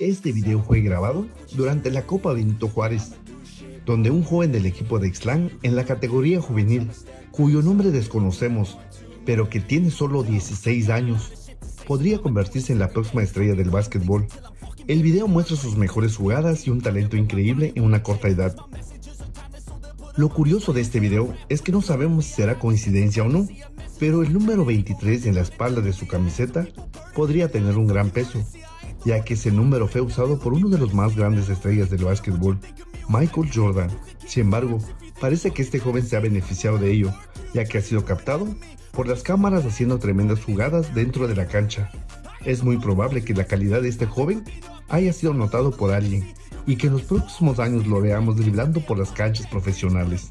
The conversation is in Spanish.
Este video fue grabado durante la Copa Benito Juárez, donde un joven del equipo de Ixtlán en la categoría juvenil, cuyo nombre desconocemos, pero que tiene solo 16 años, podría convertirse en la próxima estrella del básquetbol. El video muestra sus mejores jugadas y un talento increíble en una corta edad. Lo curioso de este video es que no sabemos si será coincidencia o no, pero el número 23 en la espalda de su camiseta podría tener un gran peso, ya que ese número fue usado por uno de los más grandes estrellas del básquetbol, Michael Jordan. Sin embargo, parece que este joven se ha beneficiado de ello, ya que ha sido captado por las cámaras haciendo tremendas jugadas dentro de la cancha. Es muy probable que la calidad de este joven haya sido notado por alguien y que en los próximos años lo veamos driblando por las canchas profesionales.